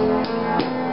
Música